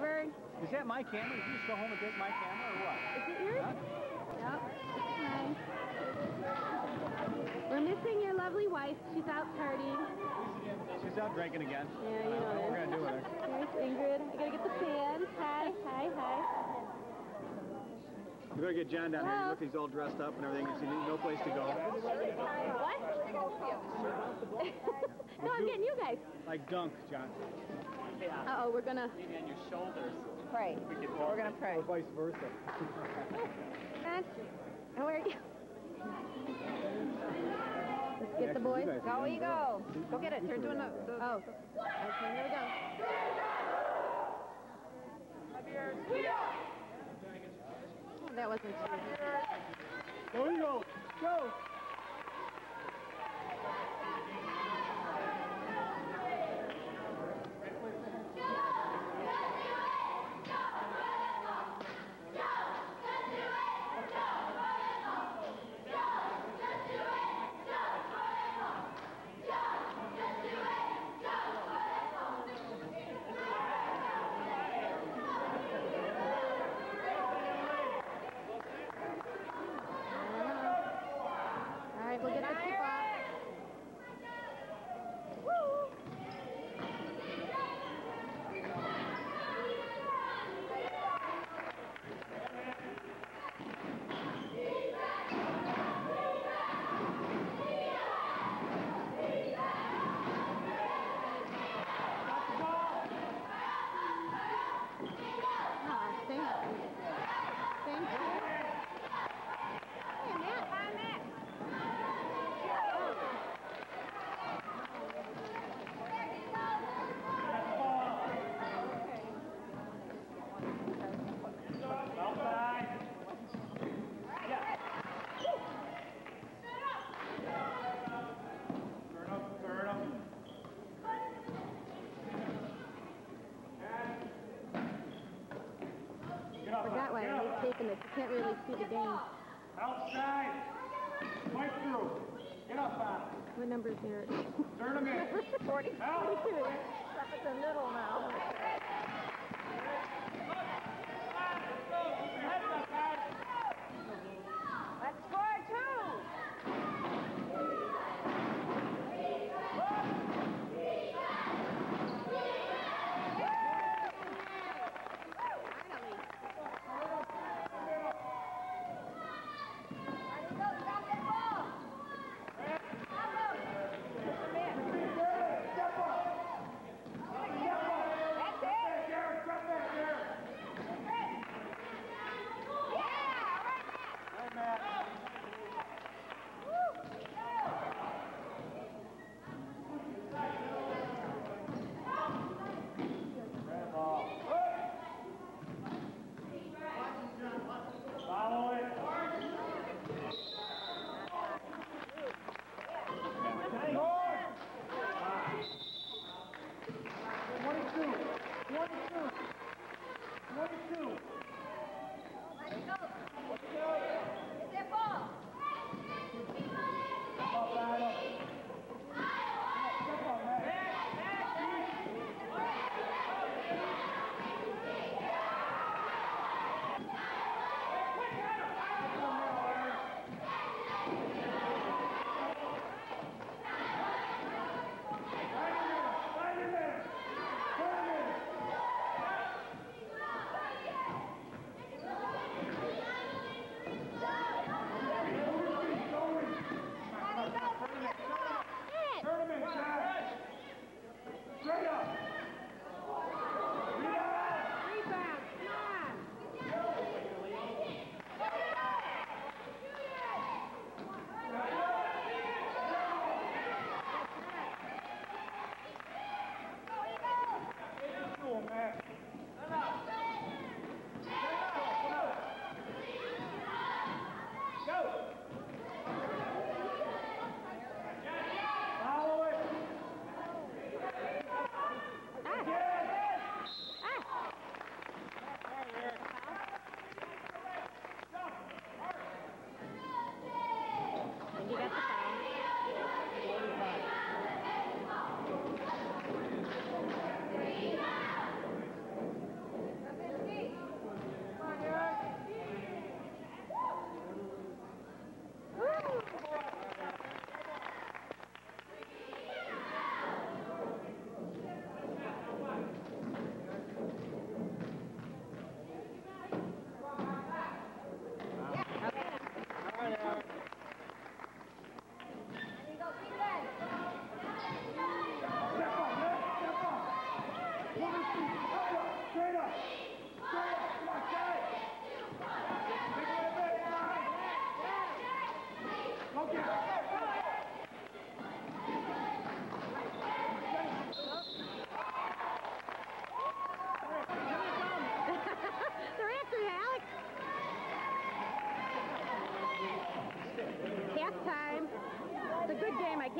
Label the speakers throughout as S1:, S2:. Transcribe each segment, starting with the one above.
S1: delivered.
S2: Is that my camera? Did you just go home and take my camera or what?
S1: Is it yours?
S2: Huh?
S1: Yep. Nice. We're missing your lovely wife. She's out partying.
S2: She's out drinking again.
S1: Yeah, you know
S2: What we're gonna do with her?
S1: There's Ingrid. I gotta get the fan. Hi, hi, hi.
S2: We better get John down here.
S1: Hello?
S2: Look, he's all dressed up and everything. There's no place to go.
S1: What? no, I'm getting you guys.
S2: Like dunk, John.
S1: Uh-oh, we're gonna...
S2: Maybe on your shoulders.
S1: Pray.
S2: We could
S1: We're gonna pray.
S2: Or vice versa.
S1: Matt, how are you? Let's get the boys.
S3: Go, you go. Go get it. They're doing the... the
S1: Oh. Okay, here we go. Oh, that wasn't too...
S2: Go, Eagle! Go!
S1: All right, we'll get the tip off. Oh, thank you. Thank you. Hey, Matt. Hi, Matt. Forgot why I hate taping this. You can't really see the game.
S4: Outside. Fight through. Get up on.
S1: What number is there?
S4: Turn them in.
S1: 40.
S4: Out.
S1: 42.
S3: Up at the middle now.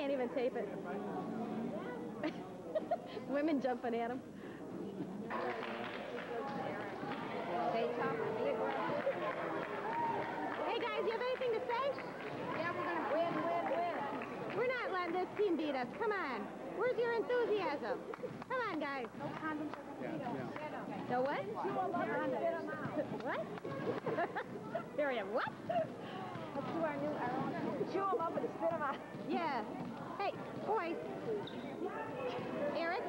S1: Can't even tape it. Women jumping at him.
S3: Hey, Tom, big one.
S1: Hey guys, you have anything to say?
S3: Yeah, we're gonna win, win, win.
S1: We're not letting this team beat us. Come on. Where's your enthusiasm? Come on, guys.
S2: Yeah, yeah.
S1: No what? what? There we have what?
S3: Let's do our new, our own. Chew them up and spit them out.
S1: Yeah. Hey, boys. Eric?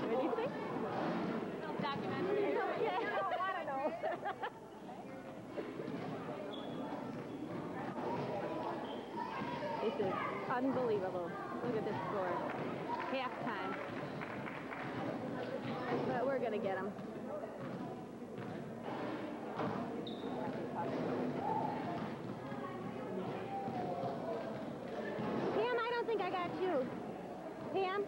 S1: What do you think? Documentary.
S3: I don't know.
S1: This is unbelievable. Look at this score. Halftime. But we're going to get them. Pam, I don't think I got you. Pam,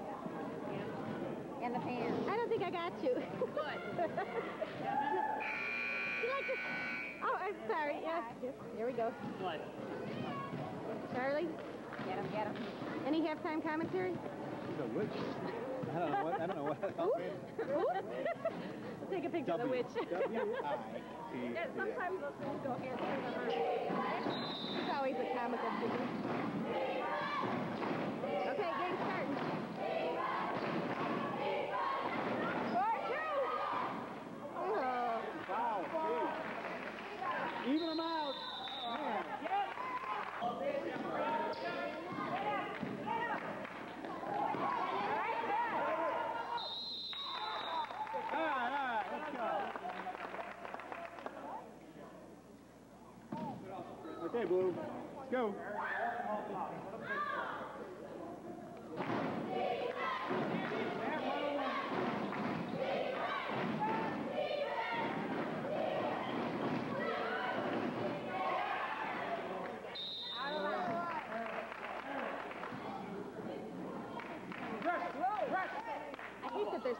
S3: In the pan.
S1: I don't think I got you. What? you like this? Oh, I'm sorry. Yes. yes. Here we go.
S2: What?
S1: Charlie,
S3: Get them, get them.
S1: any halftime commentary?
S2: The witch. I don't know what. I don't know what.
S1: Who? We'll take a picture of the witch.
S2: W-I-T.
S3: Yeah, sometimes those things go hand in hand.
S1: It's always a comical figure. Okay, game starting.
S3: Score two.
S1: Oh,
S2: Wow. gee. Even them out. Man. All right, all right, let's go. Okay, Blue. Let's go.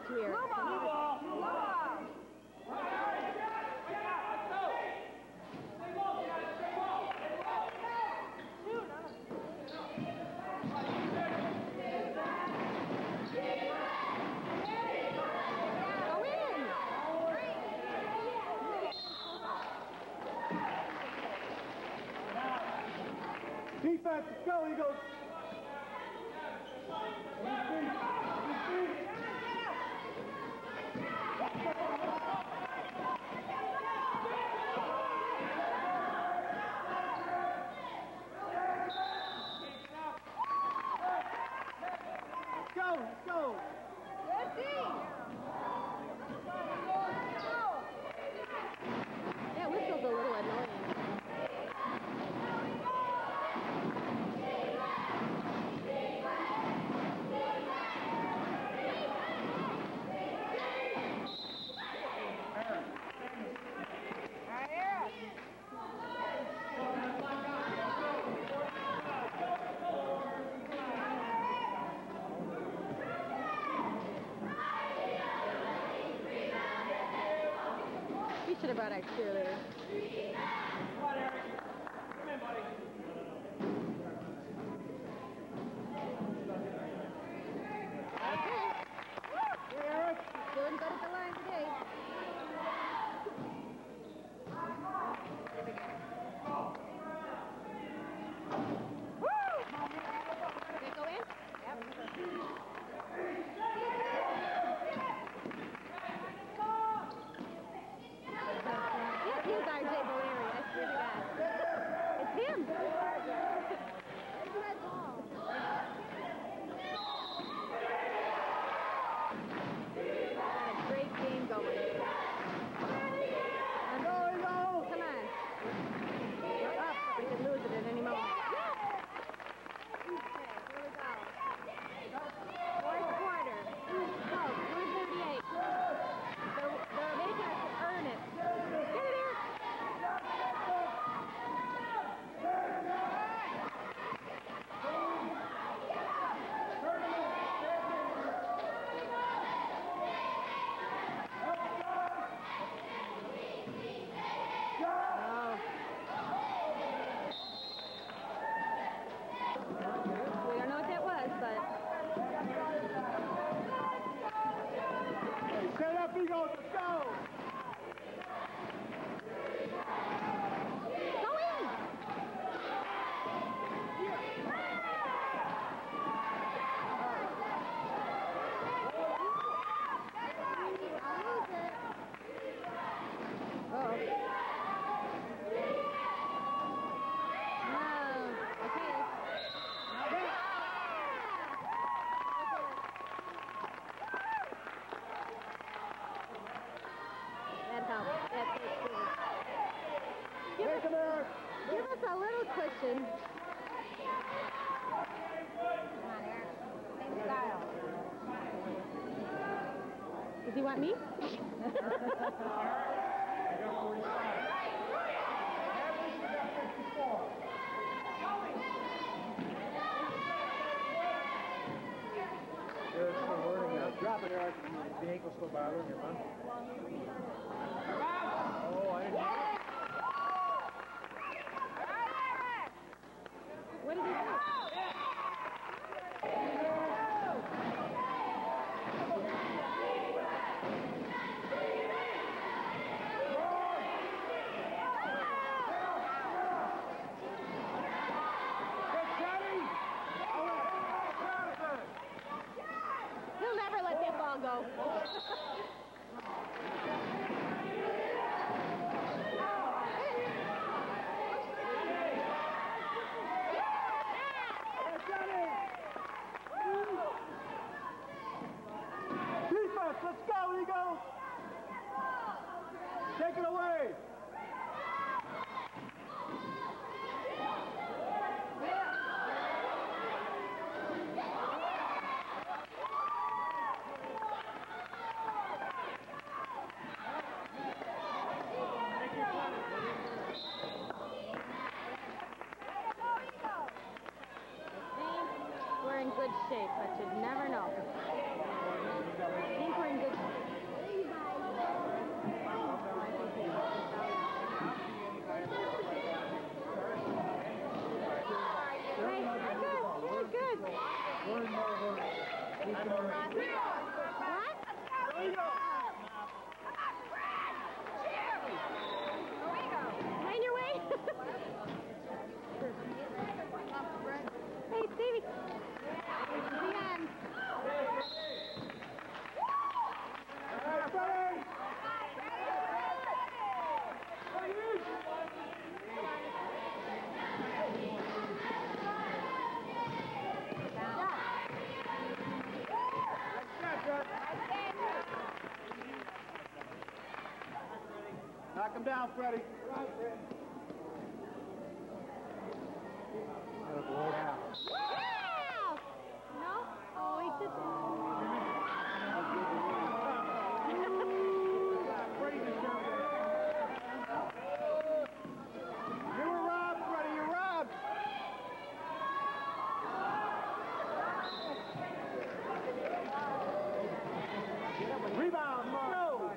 S1: Here.
S3: Blue ball. Blue ball.
S1: Go.
S2: Defense, go, Eagles. Let's go, let's go.
S1: That whistle's a little annoying.
S3: Right here.
S1: Have cheerleader. Little.
S3: Come on, Eric. Same style.
S1: Does he want me?
S2: Drop it, Eric. The ankle's still bothering you, huh? Oh, I didn't.
S1: What did he do? He'll never let that ball go.
S2: Defense, let's go, Eagles! Take it away!
S1: think we're in good shape, but you'd never know. I think we're in good shape. Right, we're good, we're good.
S2: Word more word. Keep going.
S1: What? Find your way. hey, Stevie. The end.
S2: Knock down, Freddie. Gotta blow it out.
S1: Wow! No? Oh, he just.
S2: You were robbed, Freddie, you're robbed. Rebound, no.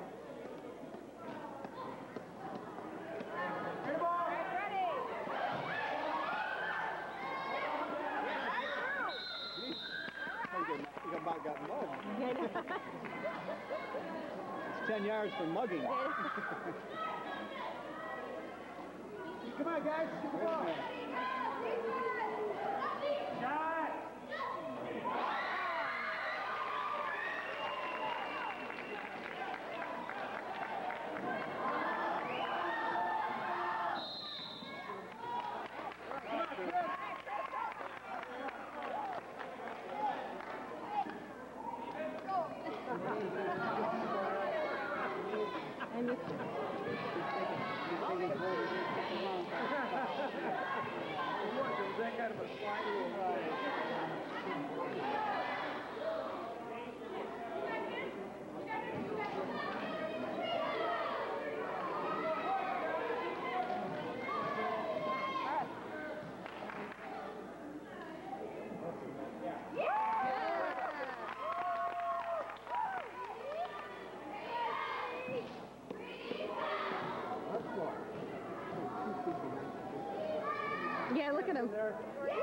S2: Good ball. You about got mugged. It's 10 yards for mugging. Come on, guys. Get the that kind of a slide
S1: Yeah, at him.